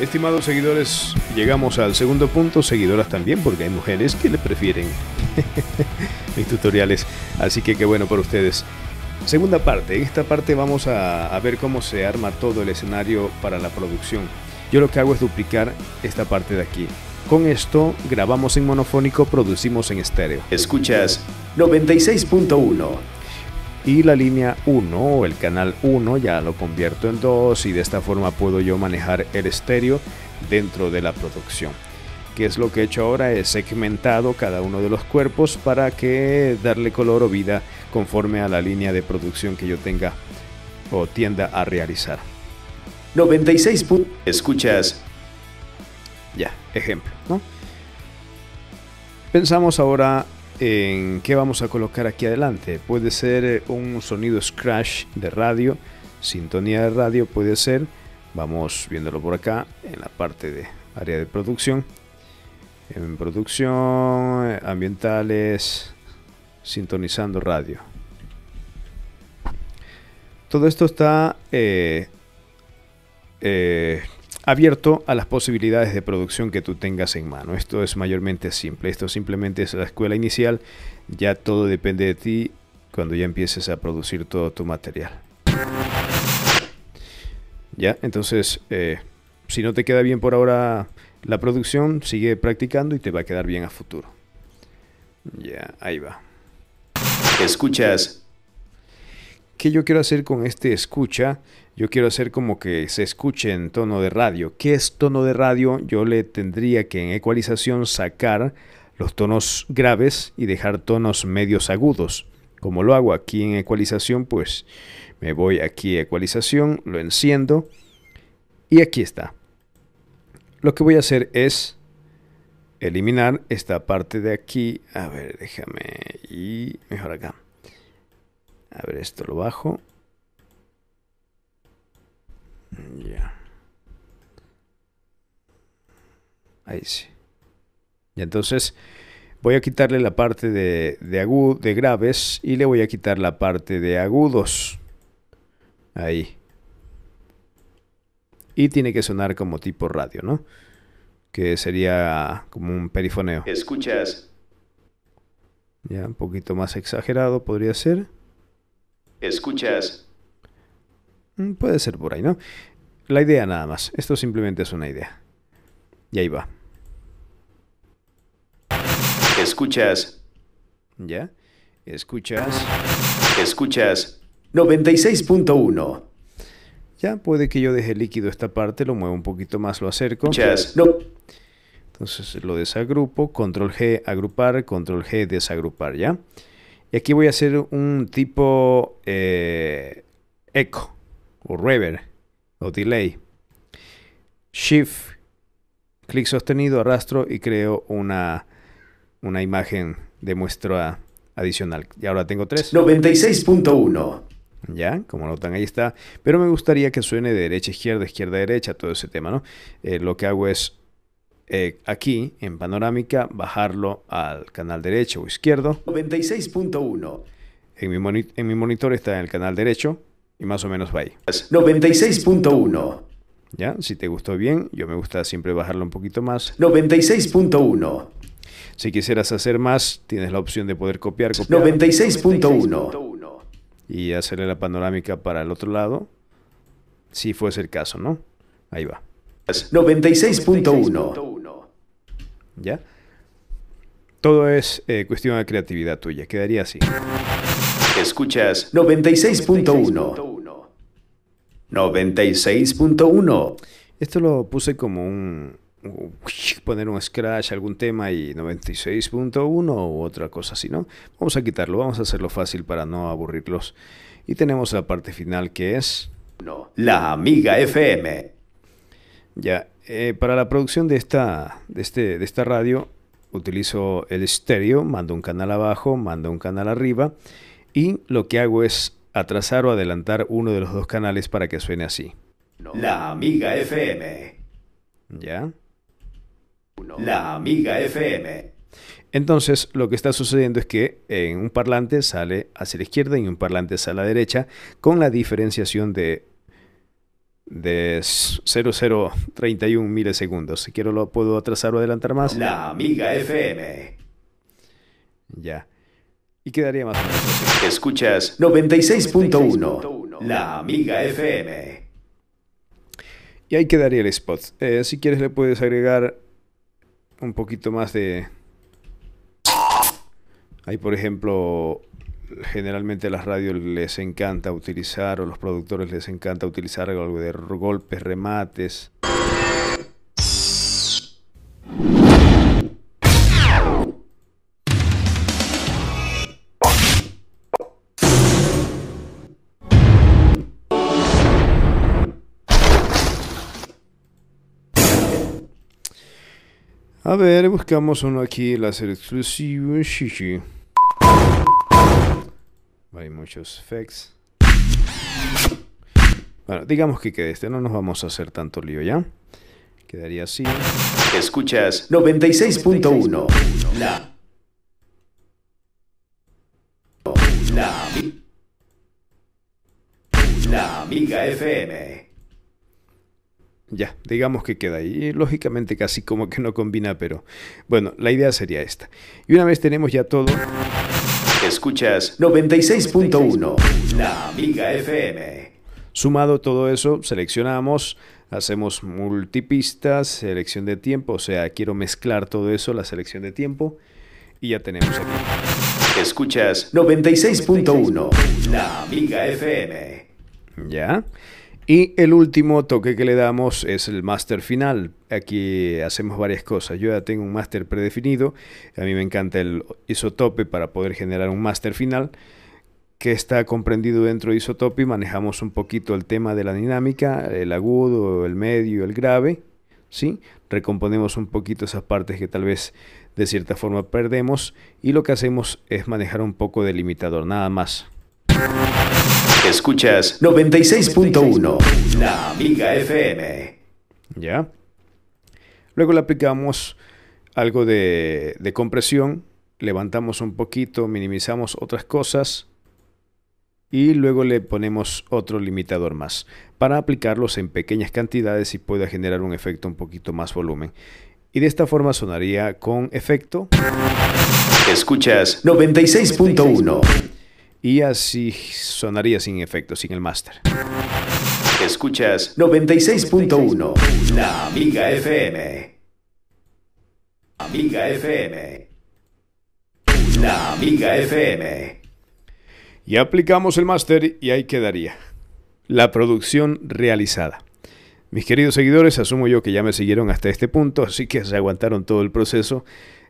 Estimados seguidores, llegamos al segundo punto, seguidoras también, porque hay mujeres que le prefieren mis tutoriales, así que qué bueno por ustedes. Segunda parte, en esta parte vamos a, a ver cómo se arma todo el escenario para la producción. Yo lo que hago es duplicar esta parte de aquí. Con esto grabamos en monofónico, producimos en estéreo. Escuchas 96.1. Y la línea 1 o el canal 1 ya lo convierto en 2 y de esta forma puedo yo manejar el estéreo dentro de la producción. Que es lo que he hecho ahora? He segmentado cada uno de los cuerpos para que darle color o vida conforme a la línea de producción que yo tenga o tienda a realizar. 96. Escuchas. Ya, ejemplo, ¿no? Pensamos ahora en qué vamos a colocar aquí adelante. Puede ser eh, un sonido scratch de radio, sintonía de radio puede ser. Vamos viéndolo por acá en la parte de área de producción. En producción, eh, ambientales, sintonizando radio. Todo esto está eh, abierto a las posibilidades de producción que tú tengas en mano. Esto es mayormente simple, esto simplemente es la escuela inicial, ya todo depende de ti cuando ya empieces a producir todo tu material. Ya, entonces, eh, si no te queda bien por ahora la producción, sigue practicando y te va a quedar bien a futuro. Ya, ahí va. Escuchas. ¿Qué yo quiero hacer con este escucha? yo quiero hacer como que se escuche en tono de radio. ¿Qué es tono de radio? Yo le tendría que en ecualización sacar los tonos graves y dejar tonos medios agudos. Como lo hago aquí en ecualización, pues me voy aquí a ecualización, lo enciendo y aquí está. Lo que voy a hacer es eliminar esta parte de aquí. A ver, déjame y mejor acá. A ver, esto lo bajo ya. Ahí sí. Y entonces voy a quitarle la parte de, de, de graves y le voy a quitar la parte de agudos. Ahí. Y tiene que sonar como tipo radio, ¿no? Que sería como un perifoneo. Escuchas. Ya, un poquito más exagerado podría ser. Escuchas. Mm, puede ser por ahí, ¿no? La idea nada más. Esto simplemente es una idea. Y ahí va. Escuchas. ¿Ya? Escuchas. Escuchas. 96.1. Ya, puede que yo deje líquido esta parte, lo muevo un poquito más, lo acerco. Escuchas. No. Entonces lo desagrupo, control G, agrupar, control G, desagrupar, ¿ya? Y aquí voy a hacer un tipo eh, eco o reverb o delay. Shift, clic sostenido, arrastro y creo una, una imagen de muestra adicional. Y ahora tengo tres. 96.1. Ya, como notan, ahí está. Pero me gustaría que suene de derecha a izquierda, izquierda a derecha, todo ese tema, ¿no? Eh, lo que hago es eh, aquí, en panorámica, bajarlo al canal derecho o izquierdo. 96.1. En mi, en mi monitor está en el canal derecho. Y más o menos va ahí. 96.1. ¿Ya? Si te gustó bien, yo me gusta siempre bajarlo un poquito más. 96.1. Si quisieras hacer más, tienes la opción de poder copiar. copiar 96.1. Y hacerle la panorámica para el otro lado. Si fuese el caso, ¿no? Ahí va. 96.1. ¿Ya? Todo es eh, cuestión de creatividad tuya. Quedaría así. Escuchas 96.1. 96.1. Esto lo puse como un poner un scratch, algún tema y 96.1 u otra cosa así, ¿no? Vamos a quitarlo, vamos a hacerlo fácil para no aburrirlos. Y tenemos la parte final que es... La Amiga FM. Ya, eh, para la producción de esta, de, este, de esta radio utilizo el estéreo, mando un canal abajo, mando un canal arriba y lo que hago es atrasar o adelantar uno de los dos canales para que suene así. La Amiga FM. ¿Ya? La Amiga FM. Entonces, lo que está sucediendo es que en un parlante sale hacia la izquierda y en un parlante sale a la derecha, con la diferenciación de, de 0031 milisegundos. Si quiero, lo puedo atrasar o adelantar más. La Amiga FM. Ya. Y quedaría más. Escuchas 96.1. La Amiga FM. Y ahí quedaría el spot. Eh, si quieres, le puedes agregar un poquito más de hay, por ejemplo, generalmente a las radios les encanta utilizar, o los productores les encanta utilizar algo de golpes, remates. A ver, buscamos uno aquí, láser exclusivo, shishi. Hay muchos effects. Bueno, digamos que quede este, no nos vamos a hacer tanto lío ya. Quedaría así. Escuchas 96.1. La. La. La Amiga FM. Ya, digamos que queda ahí. Y lógicamente casi como que no combina, pero bueno, la idea sería esta. Y una vez tenemos ya todo... Escuchas 96.1, la amiga FM. Sumado todo eso, seleccionamos, hacemos multipistas, selección de tiempo, o sea, quiero mezclar todo eso, la selección de tiempo, y ya tenemos aquí. Escuchas 96.1, la amiga FM. Ya. Y el último toque que le damos es el máster final. Aquí hacemos varias cosas. Yo ya tengo un máster predefinido. A mí me encanta el isotope para poder generar un máster final que está comprendido dentro de isotope manejamos un poquito el tema de la dinámica, el agudo, el medio, el grave. ¿sí? Recomponemos un poquito esas partes que tal vez de cierta forma perdemos y lo que hacemos es manejar un poco del limitador, nada más. Escuchas 96.1, la amiga FM. ¿Ya? Luego le aplicamos algo de, de, compresión, levantamos un poquito, minimizamos otras cosas y luego le ponemos otro limitador más para aplicarlos en pequeñas cantidades y pueda generar un efecto un poquito más volumen. Y de esta forma sonaría con efecto. Escuchas 96.1 y así sonaría sin efecto, sin el máster. Escuchas 96.1, la Amiga FM. Amiga FM. La Amiga FM. Y aplicamos el máster y ahí quedaría. La producción realizada. Mis queridos seguidores, asumo yo que ya me siguieron hasta este punto, así que se aguantaron todo el proceso.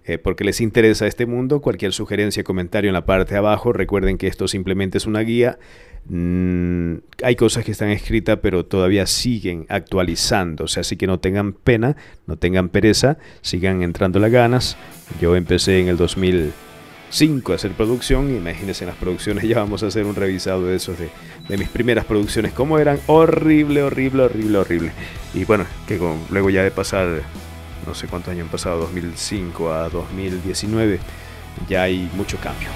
Eh, porque les interesa este mundo. Cualquier sugerencia, comentario en la parte de abajo. Recuerden que esto simplemente es una guía. Mm, hay cosas que están escritas, pero todavía siguen actualizándose. Así que no tengan pena, no tengan pereza, sigan entrando las ganas. Yo empecé en el 2005 a hacer producción. Imagínense en las producciones, ya vamos a hacer un revisado de esos de, mis primeras producciones. Cómo eran horrible, horrible, horrible, horrible. Y bueno, que luego ya de pasar no sé cuántos años han pasado, 2005 a 2019, ya hay mucho cambio.